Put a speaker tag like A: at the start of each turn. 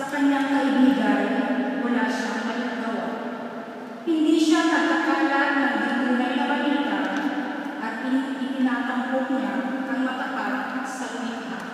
A: Sa kanyang kaibigan, wala siyang malagawa. Hindi siya nagkakala ng ditunay na balita at itinatangkot niya ang matapat sa umihan.